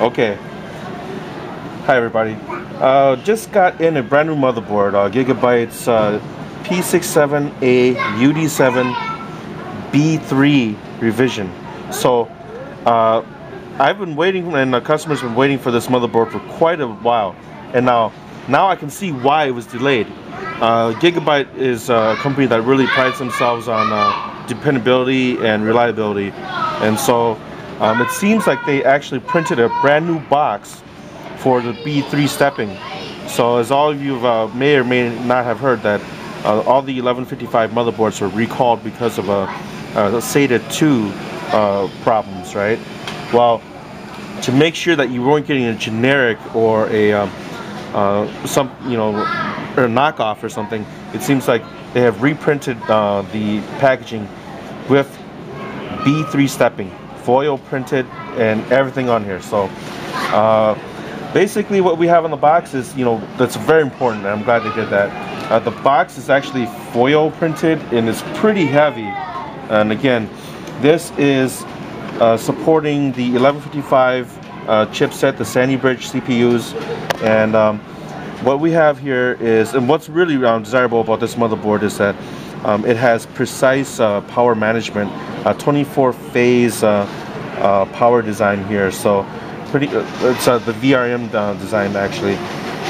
Okay. Hi everybody. Uh, just got in a brand new motherboard, uh, Gigabyte's uh, P67A UD7 B3 revision. So uh, I've been waiting and the customer's been waiting for this motherboard for quite a while. And now, now I can see why it was delayed. Uh, Gigabyte is a company that really prides themselves on uh, dependability and reliability. And so um, it seems like they actually printed a brand new box for the B3 stepping. So as all of you uh, may or may not have heard that uh, all the 1155 motherboards were recalled because of a, a SATA 2 uh, problems, right? Well, to make sure that you weren't getting a generic or a um, uh, some you know or a knockoff or something, it seems like they have reprinted uh, the packaging with B3 stepping foil printed and everything on here. So uh, basically what we have on the box is, you know, that's very important. I'm glad they did that. Uh, the box is actually foil printed and it's pretty heavy. And again, this is uh, supporting the 1155 uh, chipset, the Sandy Bridge CPUs. And um, what we have here is, and what's really um, desirable about this motherboard is that um, it has precise uh, power management, 24 phase uh, uh, power design here. So pretty, uh, it's uh, the VRM design actually.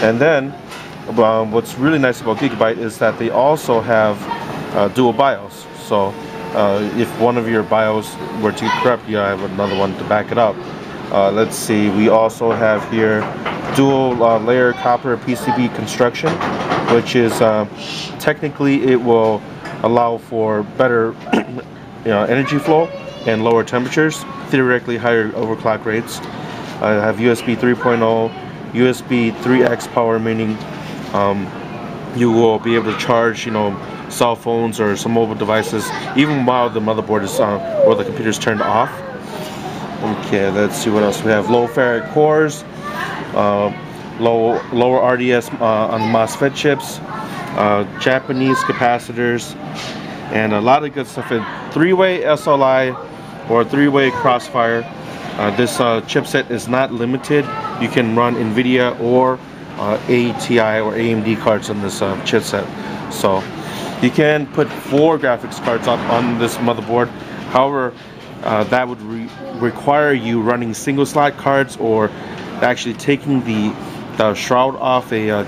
And then um, what's really nice about Gigabyte is that they also have dual BIOS. So if one of your BIOS were to corrupt, you have another one to back it up. Uh, let's see, we also have here dual uh, layer copper PCB construction, which is uh, technically it will allow for better you know, energy flow and lower temperatures, theoretically higher overclock rates. I have USB 3.0, USB 3X power, meaning um, you will be able to charge, you know, cell phones or some mobile devices even while the motherboard is on uh, or the computer is turned off. Okay, let's see what else we have. Low farad cores, uh, low lower RDS uh, on MOSFET chips, uh, Japanese capacitors, and a lot of good stuff in three-way SLI or three-way crossfire. Uh, this uh, chipset is not limited. You can run NVIDIA or uh, ATI or AMD cards on this uh, chipset. So you can put four graphics cards up on this motherboard. However, uh, that would re require you running single slot cards or actually taking the, the shroud off a uh,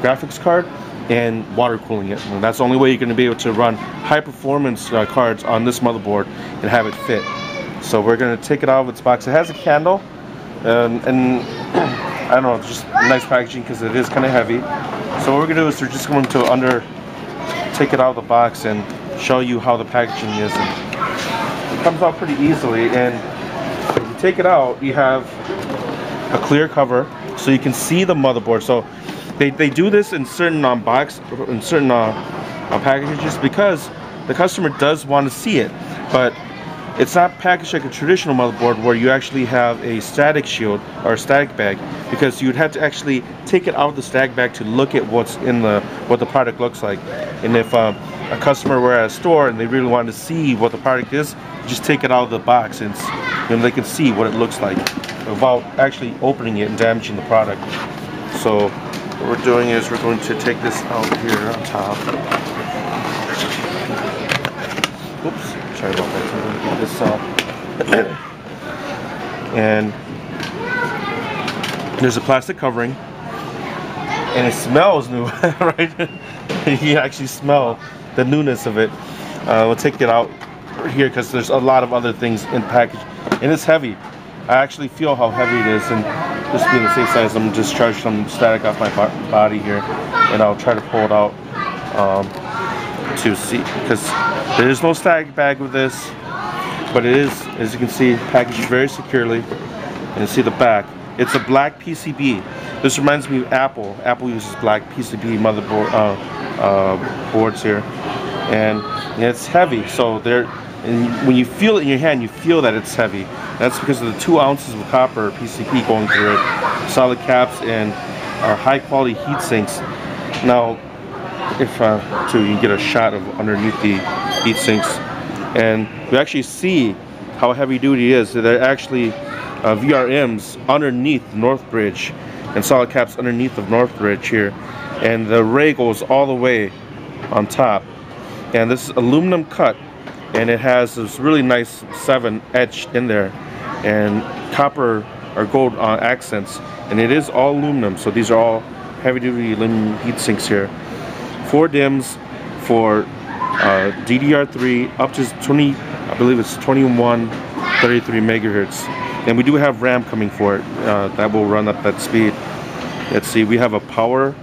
graphics card and water cooling it. And that's the only way you're going to be able to run high performance uh, cards on this motherboard and have it fit. So we're going to take it out of its box. It has a candle and, and I don't know, just nice packaging because it is kind of heavy. So what we're going to do is we're just going to under take it out of the box and show you how the packaging is. And it comes out pretty easily and if you take it out you have a clear cover so you can see the motherboard. So they, they do this in certain um, box, in certain uh, uh, packages because the customer does want to see it. But it's not packaged like a traditional motherboard where you actually have a static shield or a static bag because you'd have to actually take it out of the static bag to look at what's in the what the product looks like. And if uh, a customer were at a store and they really wanted to see what the product is, just take it out of the box and you know, they can see what it looks like without actually opening it and damaging the product. So what we're doing is we're going to take this out here on top. Oops, sorry about that. I'm going to get this out. and there's a plastic covering. And it smells new, right? you actually smell the newness of it. Uh, we'll take it out here because there's a lot of other things in package. And it's heavy. I actually feel how heavy it is. And just being the safe side, I'm just charge some static off my body here, and I'll try to pull it out um, to see, because there is no static bag with this, but it is, as you can see, packaged very securely, and see the back. It's a black PCB. This reminds me of Apple. Apple uses black PCB motherboard uh, uh, boards here, and, it's heavy. So there, and when you feel it in your hand, you feel that it's heavy. That's because of the two ounces of copper PCB going through it, solid caps, and our high quality heat sinks. Now, if uh, to you get a shot of underneath the heat sinks, and you actually see how heavy duty is. They're actually uh, VRMs underneath Northbridge and solid caps underneath of Northbridge here. And the ray goes all the way on top. And this is aluminum cut and it has this really nice 7 etched in there and copper or gold uh, accents. And it is all aluminum so these are all heavy duty aluminum heat sinks here. Four DIMMs for uh, DDR3 up to 20 I believe it's 21 33 megahertz. And we do have RAM coming for it uh, that will run up that speed. Let's see we have a power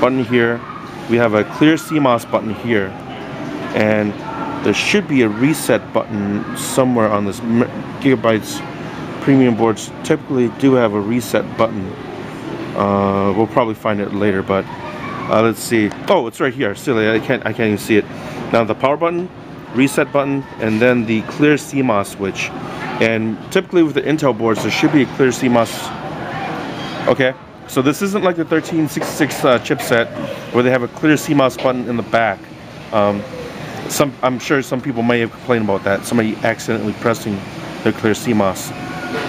button here. We have a clear CMOS button here. And there should be a reset button somewhere on this Gigabytes premium boards. Typically do have a reset button. Uh, we'll probably find it later but uh, let's see. Oh it's right here. Silly I can't I can't even see it. Now the power button reset button and then the clear CMOS switch. And typically with the Intel boards there should be a clear CMOS okay so this isn't like the 1366 uh, chipset where they have a clear CMOS button in the back. Um, some I'm sure some people may have complained about that. Somebody accidentally pressing the clear CMOS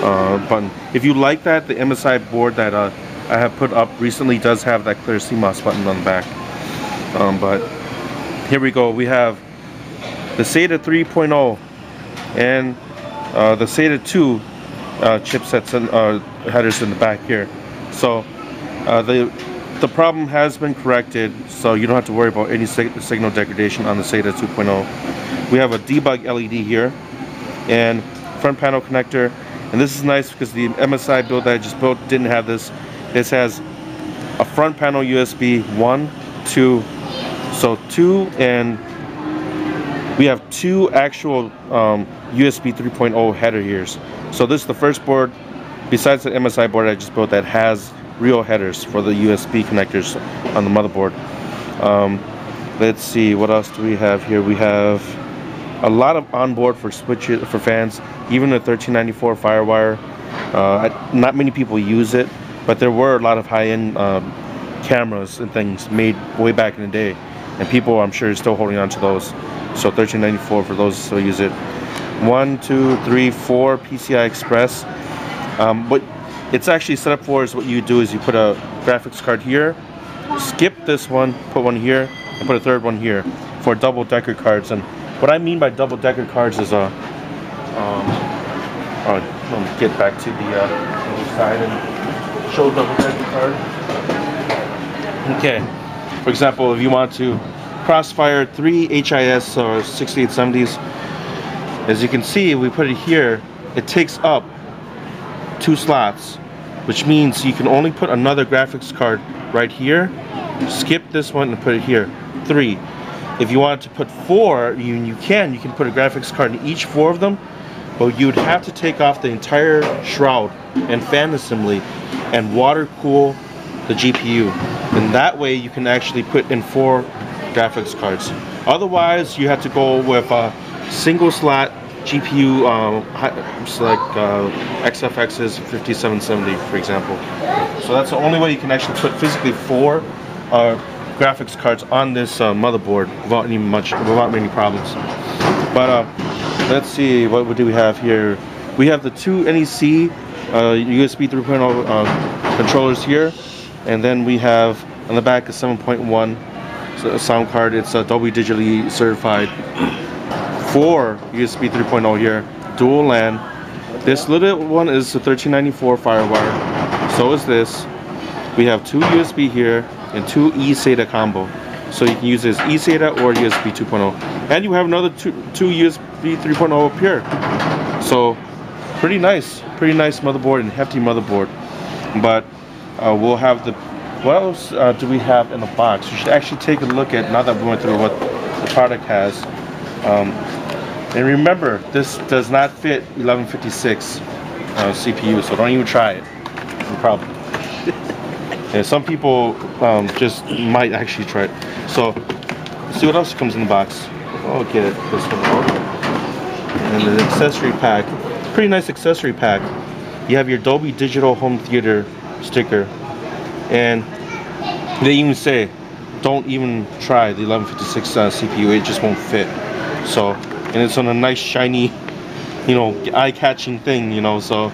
uh, button. If you like that, the MSI board that uh, I have put up recently does have that clear CMOS button on the back. Um, but here we go. We have the SATA 3.0 and uh, the SATA 2 uh, chipsets and uh, headers in the back here. So uh, the the problem has been corrected, so you don't have to worry about any sig signal degradation on the SATA 2.0. We have a debug LED here, and front panel connector, and this is nice because the MSI build that I just built didn't have this. This has a front panel USB 1, 2, so 2 and we have two actual um, USB 3.0 header here. So this is the first board, besides the MSI board I just built that has real headers for the USB connectors on the motherboard. Um, let's see, what else do we have here? We have a lot of onboard for switches for fans, even the 1394 Firewire. Uh, not many people use it, but there were a lot of high-end um, cameras and things made way back in the day, and people I'm sure are still holding on to those. So 1394 for those who still use it. One, two, three, four PCI Express. Um, but it's actually set up for is what you do is you put a graphics card here, skip this one, put one here, and put a third one here for double decker cards. And what I mean by double decker cards is uh, um, I'll get back to the uh, other side and show double decker card. Okay, for example, if you want to crossfire three HIS or 6870s, as you can see, we put it here, it takes up two slots, which means you can only put another graphics card right here, skip this one and put it here. Three. If you want to put four, you, you can. You can put a graphics card in each four of them, but you'd have to take off the entire shroud and fan assembly and water cool the GPU. And that way you can actually put in four graphics cards. Otherwise, you have to go with a single slot GPU um, like uh, XFX's 5770 for example. So that's the only way you can actually put physically four uh, graphics cards on this uh, motherboard without any much without many problems. But uh, let's see what do we have here. We have the two NEC USB 3.0 uh, controllers here, and then we have on the back a 7.1 sound card. It's a Dolby Digitally certified four USB 3.0 here, dual LAN. This little one is the 1394 Firewire. So is this. We have two USB here and two eSATA combo. So you can use this eSATA or USB 2.0. And you have another two, two USB 3.0 up here. So pretty nice, pretty nice motherboard and hefty motherboard. But uh, we'll have the, what else uh, do we have in the box? You should actually take a look at, now that we went through what the product has. Um, and remember, this does not fit 1156 uh, CPU, so don't even try it. No problem. and some people um, just might actually try it. So, see what else comes in the box. I'll get it this one. And the accessory pack. Pretty nice accessory pack. You have your Dolby Digital Home Theater sticker. And they even say, don't even try the 1156 uh, CPU, it just won't fit. So and it's on a nice shiny you know eye-catching thing you know so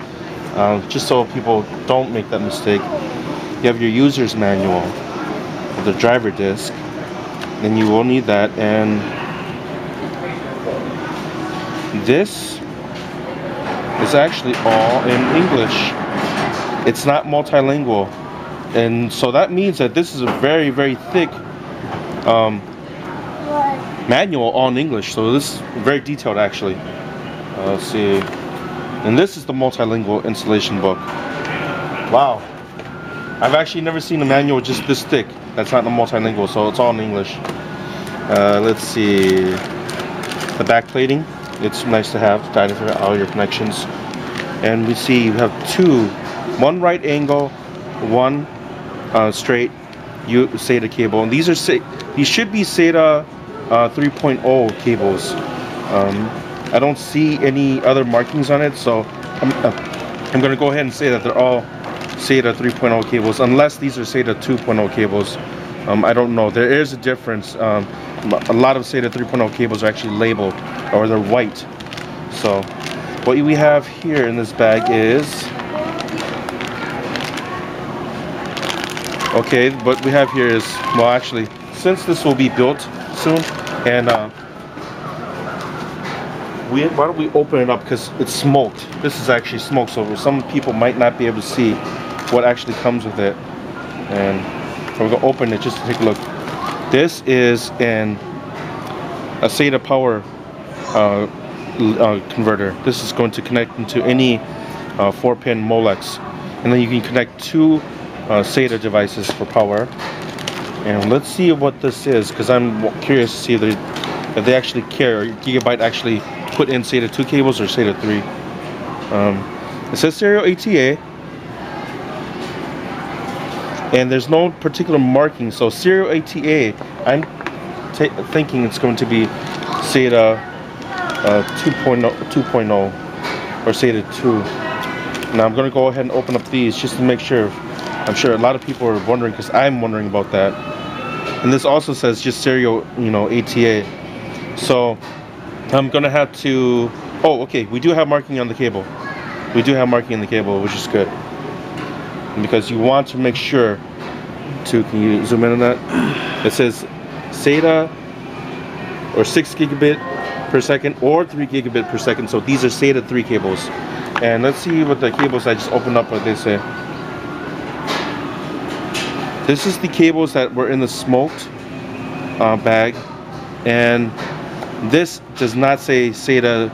uh, just so people don't make that mistake. You have your user's manual, the driver disc, and you will need that. And this is actually all in English. It's not multilingual. And so that means that this is a very, very thick um, manual all in English. So this is very detailed actually. Uh, let's see. And this is the multilingual installation book. Wow. I've actually never seen a manual just this thick. That's not the multilingual, so it's all in English. Uh, let's see. The back plating. It's nice to have to identify all your connections. And we see you have two, one right angle, one uh, straight U SATA cable. And these are these should be SATA uh, 3.0 cables. Um, I don't see any other markings on it, so I'm, uh, I'm gonna go ahead and say that they're all SATA 3.0 cables, unless these are SATA 2.0 cables. Um, I don't know. There is a difference. Um, a lot of SATA 3.0 cables are actually labeled, or they're white. So, what we have here in this bag is okay. What we have here is well, actually, since this will be built soon, and uh, we, why don't we open it up because it's smoked. This is actually smoked, so some people might not be able to see what actually comes with it. And we're gonna open it just to take a look. This is an a SATA power uh, uh, converter. This is going to connect into any uh, 4-pin Molex. And then you can connect two uh, SATA devices for power. And let's see what this is, because I'm curious to see if they, if they actually care, Gigabyte actually put in SATA 2 cables or SATA 3. Um, it says serial ATA, and there's no particular marking, so serial ATA, I'm thinking it's going to be SATA uh, 2.0, 2.0 or SATA 2. Now I'm going to go ahead and open up these just to make sure. I'm sure a lot of people are wondering because I'm wondering about that. And this also says just serial, you know, ATA. So I'm gonna have to, oh, okay, we do have marking on the cable. We do have marking on the cable, which is good. Because you want to make sure to, can you zoom in on that? It says SATA or 6 gigabit per second or 3 gigabit per second. So these are SATA 3 cables. And let's see what the cables I just opened up what they say. This is the cables that were in the smoked uh, bag. And this does not say SATA,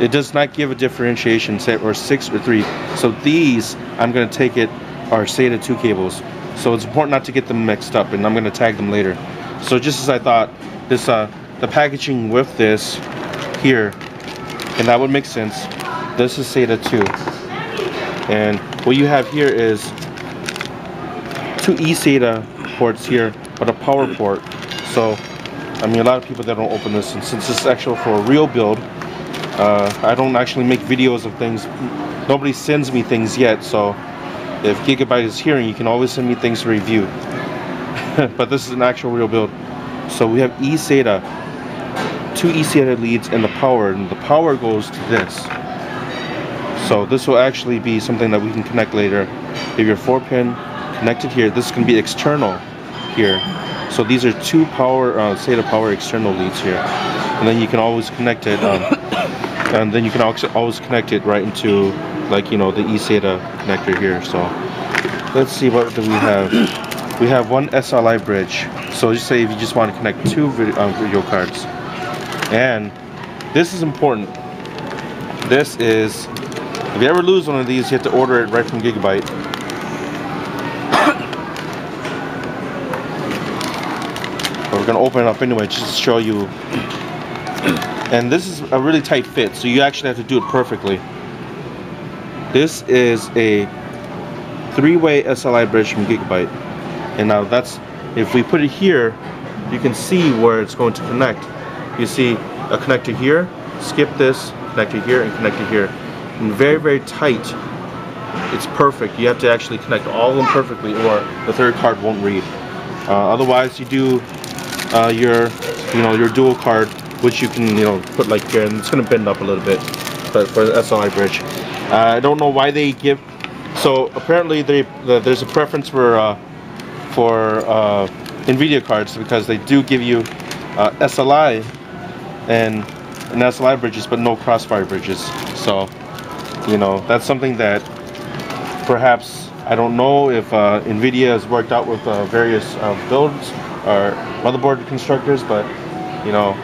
it does not give a differentiation, say, or 6 or 3. So these, I'm going to take it, are SATA 2 cables. So it's important not to get them mixed up, and I'm going to tag them later. So just as I thought, this uh, the packaging with this here, and that would make sense. This is SATA 2. And what you have here is two eSATA ports here, but a power port. So I mean, a lot of people that don't open this, and since this is actual for a real build, uh, I don't actually make videos of things. Nobody sends me things yet, so if Gigabyte is hearing, you can always send me things to review. but this is an actual real build. So we have eSATA, two eSATA leads and the power, and the power goes to this. So this will actually be something that we can connect later. If your 4-pin connected here, this can be external here so these are two power, uh, SATA power external leads here. And then you can always connect it, um, and then you can also always connect it right into like, you know, the eSATA connector here. So let's see what do we have. We have one SLI bridge. So just say if you just want to connect two video, uh, video cards. And this is important. This is, if you ever lose one of these, you have to order it right from Gigabyte. We're gonna open it up anyway just to show you. And this is a really tight fit so you actually have to do it perfectly. This is a three-way SLI bridge from Gigabyte. And now that's if we put it here you can see where it's going to connect. You see a connector here skip this connector here and connector here. And very very tight. It's perfect. You have to actually connect all of them perfectly or the third card won't read. Uh, otherwise you do uh, your, you know, your dual card, which you can, you know, put like here, and it's gonna bend up a little bit, but for the SLI bridge. Uh, I don't know why they give. So apparently, they the, there's a preference for uh, for uh, Nvidia cards because they do give you uh, SLI and, and SLI bridges, but no Crossfire bridges. So you know that's something that perhaps I don't know if uh, Nvidia has worked out with various builds or motherboard constructors, but you know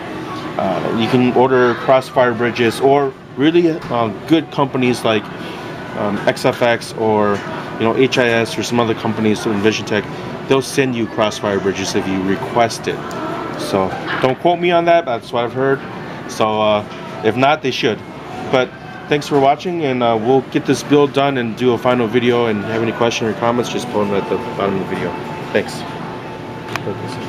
uh, you can order crossfire bridges or really uh, good companies like um, XFX or you know HIS or some other companies in Tech. They'll send you crossfire bridges if you request it. So don't quote me on that. That's what I've heard. So uh, if not, they should. But thanks for watching, and uh, we'll get this build done and do a final video. And have any questions or comments, just put them at the bottom of the video. Thanks. Creo que sí.